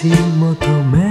探し求め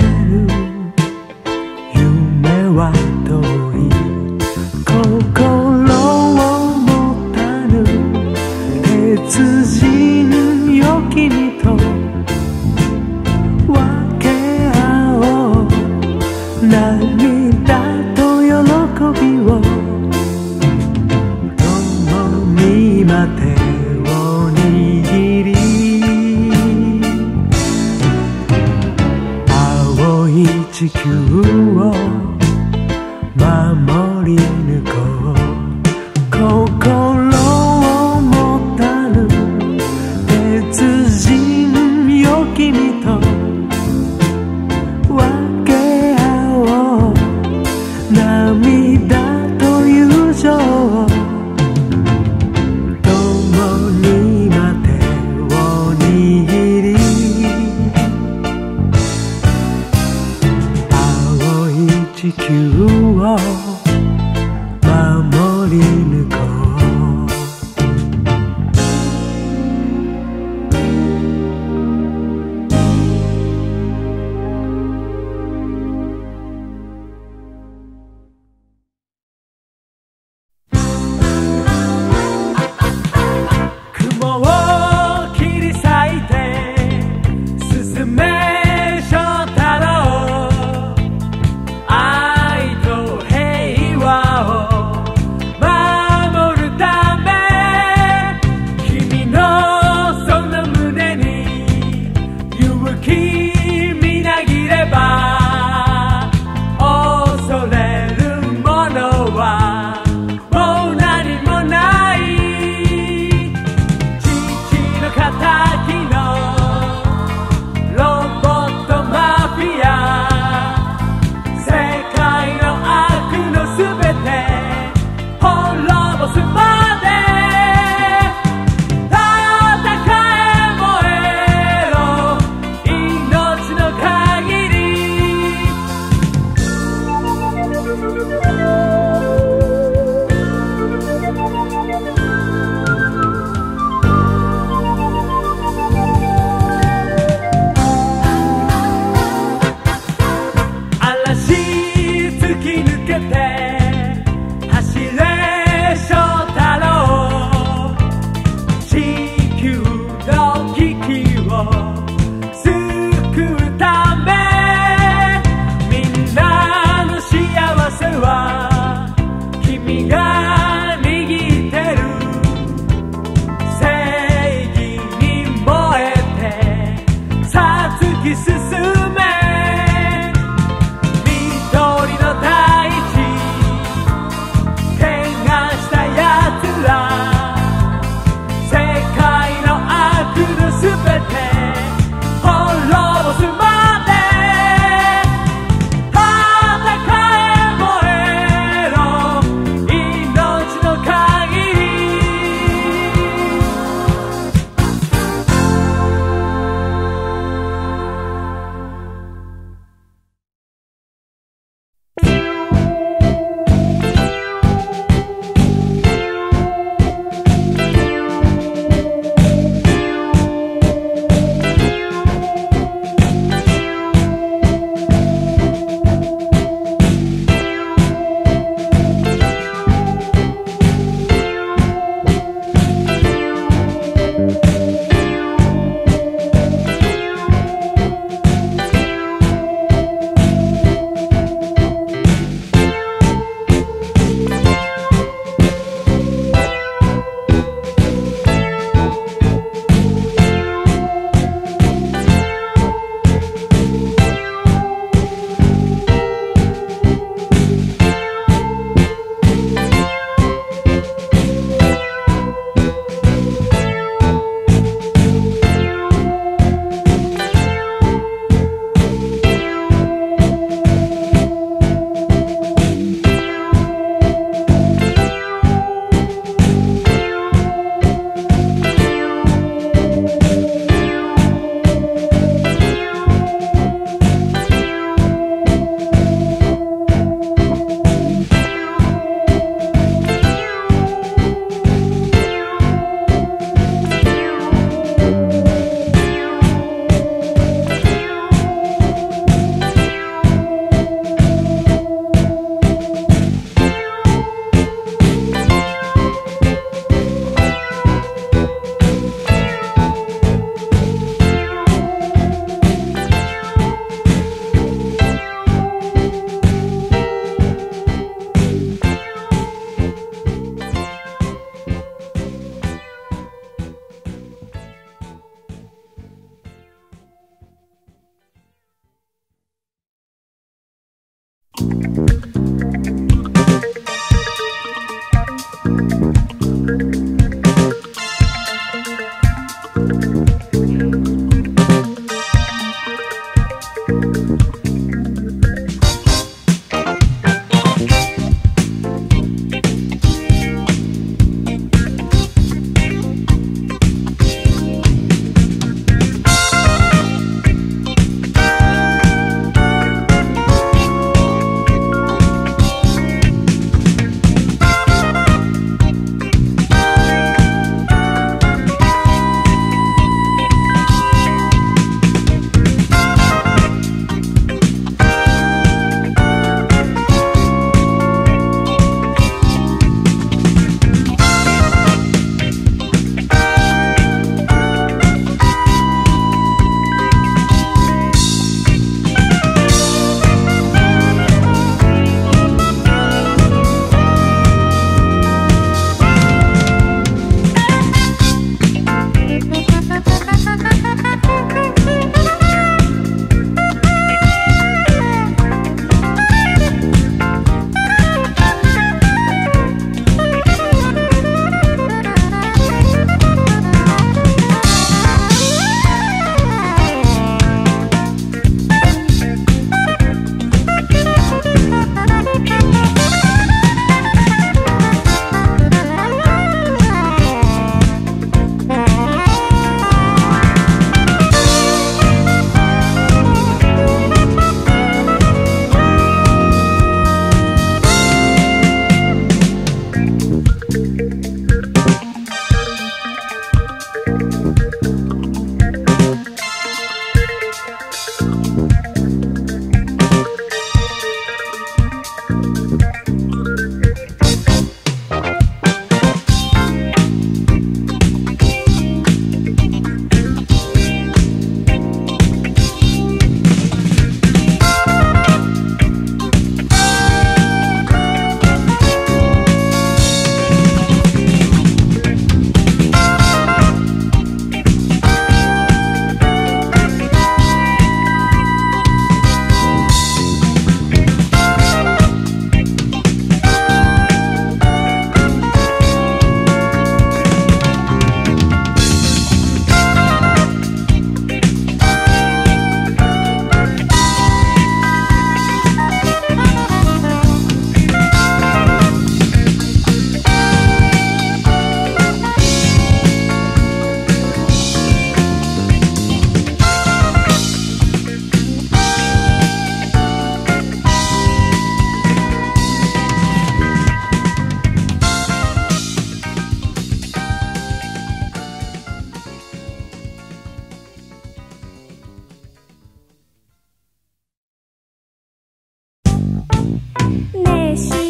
ねえ